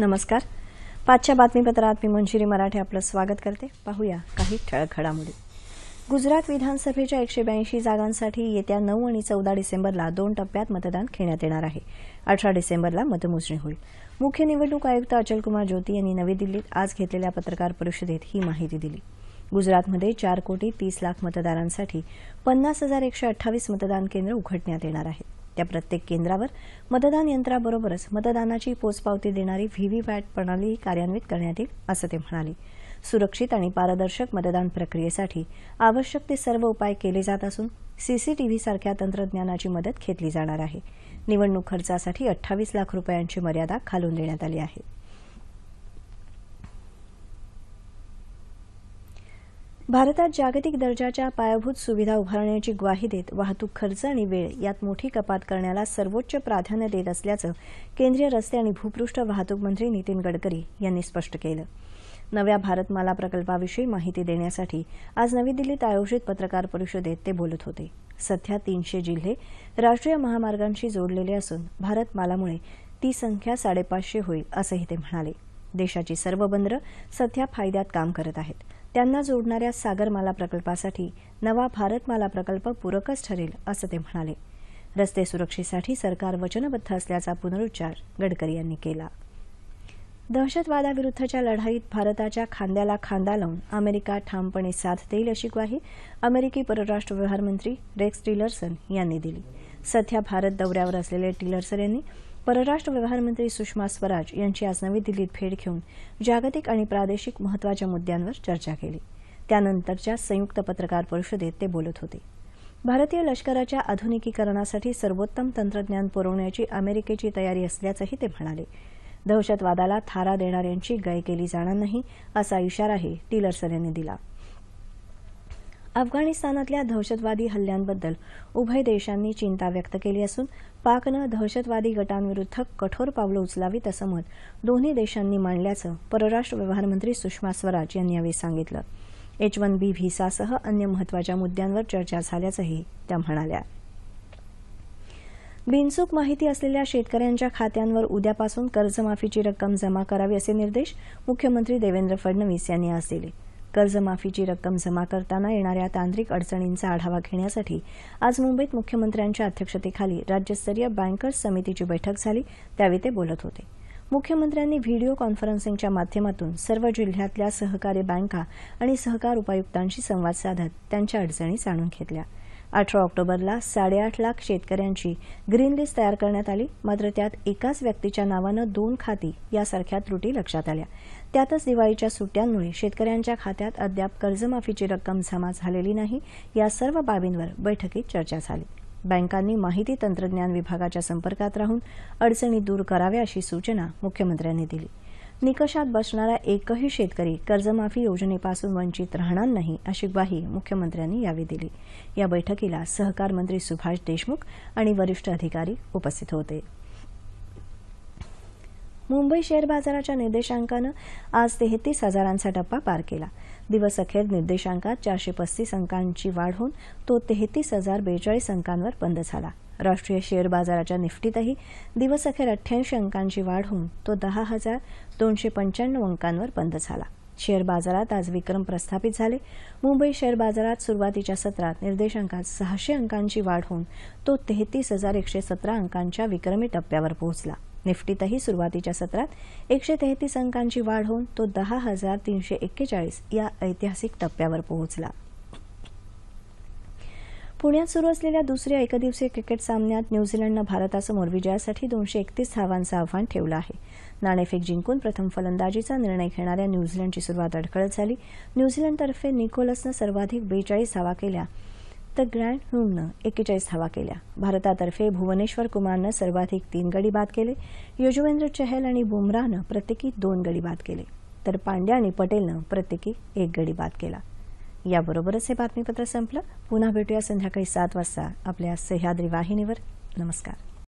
नमस्कार. पाचच्या बातमीपत्रात मी मंजिरी मराठे आपलं स्वागत करते. पाहूया काही ठळक घडामोडी गुजरात विधानसभेच्या एकशे ब्याऐंशी जागांसाठी येत्या नऊ आणि चौदा डिसेंबरला दोन टप्प्यात मतदान घेण्यात येणार आहे. अठरा डिसेंबरला मतमोजणी होईल. मुख्य निवडणूक आयुक्त अचलकुमार ज्योती यांनी नवी दिल्लीत आज घेतलेल्या पत्रकार परिषदेत ही माहिती दिली. गुजरातमध्ये चार कोटी तीस लाख मतदारांसाठी पन्नास हजार एकशे अठ्ठावीस मतदान केंद्र उघडण्यात येणार आहेत त्या प्रत्येक केंद्रावर मतदान यंत्राबरोबरच मतदानाची पोचपावती देणारी व्हीव्हीपॅट प्रणालीही कार्यान्वित करण्यात येईल असं ते म्हणाले. सुरक्षित आणि पारदर्शक मतदान प्रक्रियेसाठी आवश्यक ते सर्व उपाय केले जात असून सीसीटीव्ही सारख्या तंत्रज्ञानाची मदत घेतली जाणार आहे. निवडणूक खर्चासाठी अठ्ठावीस लाख रुपयांची मर्यादा खालून देण्यात आली आहे. भारतात जागतिक दर्जाच्या पायाभूत सुविधा उभारण्याची ग्वाही देत वाहतूक खर्च आणि वेळ यात मोठी कपात करण्याला सर्वोच्च प्राधान्य देत असल्याचं केंद्रीय रस्ते आणि भूपृष्ठ वाहतूक मंत्री नितीन गडकरी यांनी स्पष्ट केलं. नव्या भारतमाला प्रकल्पाविषयी माहिती देण्यासाठी आज नवी दिल्लीत आयोजित पत्रकार परिषदेत ते बोलत होते. सध्या तीनशे जिल्हे राष्ट्रीय महामार्गांशी जोडलेले असून भारतमालामुळे ती संख्या साडेपाचशे होईल असंही ते म्हणाले. देशाची सर्व बंदरं सध्या फायद्यात काम करत आहेत. त्यांना जोडणाऱ्या सागरमाला प्रकल्पासाठी नवा भारतमाला प्रकल्प पूरकच ठरेल असं ते म्हणाले. रस्ते सुरक्षेसाठी सरकार वचनबद्ध असल्याचा पुनरुच्चार गडकरी यांनी केला. दहशतवादाविरुद्धच्या लढाईत भारताच्या खांद्याला खांदा लावून अमेरिका ठामपणे साथ देईल अशी ग्वाही अमेरिकी परराष्ट्र व्यवहार मंत्री रेक्स टिलर्सन यांनी दिली. सध्या भारत दौऱ्यावर असलेले टिलर्सन यांनी परराष्ट्र व्यवहार मंत्री सुषमा स्वराज यांची आज नवी दिल्लीत भेट घेऊन जागतिक आणि प्रादेशिक महत्त्वाच्या मुद्द्यांवर चर्चा केली. त्यानंतरच्या संयुक्त पत्रकार परिषदेत ते बोलत होते. भारतीय लष्कराच्या आधुनिकीकरणासाठी सर्वोत्तम तंत्रज्ञान पुरवण्याची अमेरिकेची तयारी असल्याचंही ते म्हणाले. दहशतवादाला थारा देणाऱ्यांची गय केली जाणार नाही असा इशाराही टिलरसन यांनी दिला. अफगाणिस्तानातल्या दहशतवादी हल्ल्यांबद्दल उभय देशांनी चिंता व्यक्त केली असून पाकनं दहशतवादी गटांविरुद्ध कठोर पावलं उचलावीत असं मत दोन्ही देशांनी मांडल्याचं परराष्ट्र व्यवहार मंत्री सुषमा स्वराज यांनी यावेळी सांगितलं. एच वन बी व्हिसासह अन्य महत्त्वाच्या मुद्द्यांवर चर्चा झाल्याचंही त्या म्हणाल्या. बिनचूक माहिती असलेल्या शेतकऱ्यांच्या खात्यांवर उद्यापासून कर्जमाफीची रक्कम जमा करावी असे निर्देश मुख्यमंत्री देवेंद्र फडणवीस यांनी आज दिले. कर्जमाफीची रक्कम जमा करताना येणाऱ्या तांत्रिक अडचणींचा आढावा घेण्यासाठी आज मुंबईत मुख्यमंत्र्यांच्या अध्यक्षतेखाली राज्यस्तरीय बँकर्स समितीची बैठक झाली. त्यावेळी ते बोलत होते. मुख्यमंत्र्यांनी व्हिडिओ कॉन्फरन्सिंगच्या माध्यमातून सर्व जिल्ह्यातल्या सहकारी बँका आणि सहकार उपायुक्तांशी संवाद साधत त्यांच्या अडचणी जाणून घेतल्या. अठरा ऑक्टोबरला साडेआठ लाख शेतकऱ्यांची ग्रीन लिस्ट तयार करण्यात आली. मात्र त्यात एकाच व्यक्तीच्या नावानं दोन खाती यासारख्या त्रुटी लक्षात आल्या. त्यातच दिवाळीच्या सुट्ट्यांमुळे शेतकऱ्यांच्या खात्यात अद्याप कर्जमाफीची रक्कम जमा झालेली नाही. या सर्व बाबींवर बैठकीत चर्चा झाली. बँकांनी माहिती तंत्रज्ञान विभागाच्या संपर्कात राहून अडचणी दूर कराव्या अशी सूचना मुख्यमंत्र्यांनी दिली. निकषात बसणारा एकही शेतकरी कर्जमाफी योजनेपासून वंचित राहणार नाही अशी ग्वाही मुख्यमंत्र्यांनी यावेळी दिली. या बैठकीला सहकार मंत्री सुभाष देशमुख आणि वरिष्ठ अधिकारी उपस्थित होते. मुंबई शेअर बाजाराच्या निर्देशांकानं आज तेहतीस हजारांचा टप्पा पार केला. दिवस अखेर निर्देशांकात चारशे पस्तीस अंकांची वाढ होऊन तो तेहतीस हजार बेचाळीस अंकांवर बंद झाला. राष्ट्रीय शेअर बाजाराच्या निफ्टीतही दिवस अखेर अठ्ठ्याऐंशी अंकांची वाढ होऊन तो दहा हजार दोनशे पंच्याण्णव अंकांवर बंद झाला. शेअर बाजारात आज विक्रम प्रस्थापित झाले. मुंबई शेअर बाजारात सुरुवातीच्या सत्रात निर्देशांकात सहाशे अंकांची वाढ होऊन तो तेहतीस हजार एकशे सतरा अंकांच्या विक्रमी टप्प्यावर पोहोचला. निफ्टीतही सुरुवातीच्या सत्रात एकशे तेहतीस अंकांची वाढ होऊन तो दहा हजार तीनशे एक्केचाळीस या ऐतिहासिक टप्प्यावर पोहोचला. पुण्यात सुरू असलेल्या दुसऱ्या एकदिवसीय क्रिकेट सामन्यात न्यूझीलंडनं भारतासमोर विजयासाठी दोनशे एकतीस धावांचं आव्हान ठेवलं आहे. नाणेफेक जिंकून प्रथम फलंदाजीचा निर्णय घेणाऱ्या न्यूझीलंडची सुरुवात अडखळत झाली. न्यूझीलंडतर्फे निकोलसनं सर्वाधिक बेचाळीस धावा केल्या. ग्रँड हुमनं एकेचाळीस धावा केल्या. भारतातर्फे भुवनेश्वर कुमारनं सर्वाधिक तीन गडी बाद केले. युजवेंद्र चहल आणि बुमराहनं प्रत्येकी दोन गडी बाद केले. तर पांड्या आणि पटेलनं प्रत्येकी एक गडी बाद केला. याबरोबरच हे बातमीपत्र संपलं. पुन्हा भेटूया संध्याकाळी सात वाजता आपल्या सह्याद्री वाहिनीवर. नमस्कार.